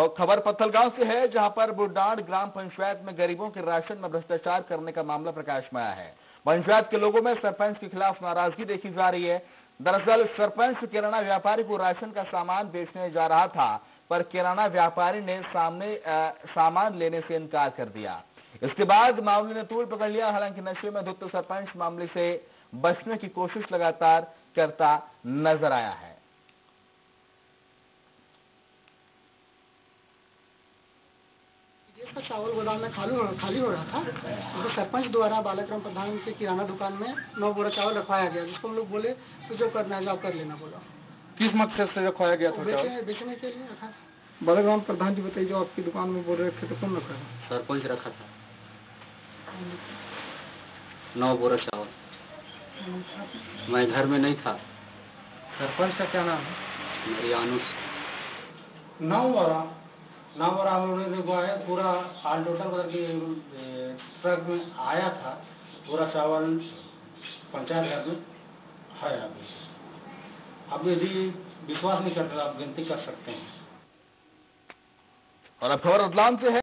और खबर पत्थलगांव से है जहाँ पर बुडाड ग्राम पंचायत में गरीबों के राशन में भ्रष्टाचार करने का मामला प्रकाश में आया है। पंचायत के लोगों में सरपंच के खिलाफ नाराज़गी देखी जा रही है। दरअसल सरपंच किराना व्यापारी को राशन का सामान बेचने जा रहा था पर किराना व्यापारी ने सामने आ, सामान लेने से इनकार कर दिया। इसके बाद मामले ने तूल पकड़ लिया हालाँकि नशे में धुत सरपंच मामले से बचने की कोशिश लगातार करता नज़र आया है। का चावल गोदाम में खाली हो खाली हो रहा था। तो सरपंच द्वारा बालाक्रम प्रधान के किराना दुकान में नौ बोरा चावल रखवाया गया जिसको हम लोग बोले तो जो करना है जाओ कर लेना बोला। किस मकसद से रखवाया गया था चावल? बेचने बेचने के लिए रखा बलराम प्रधान जी बताइए जो आपकी दुकान में बोल रहे थे तो कौन रखा है सरपंच रखा था। नौ बोरा चावल। मैं घर में नहीं था। सरपंच का क्या नाम है? मेरी नौ बोरा नौ पर हम लोगों ने बुआया पूरा आल टोटल मतलब कि ट्रक में आया था, पूरा चावल पंचायत घर में है अभी अब यदि विश्वास नहीं करते, आप गिनती कर सकते हैं। और अब खबर रतलाम से है।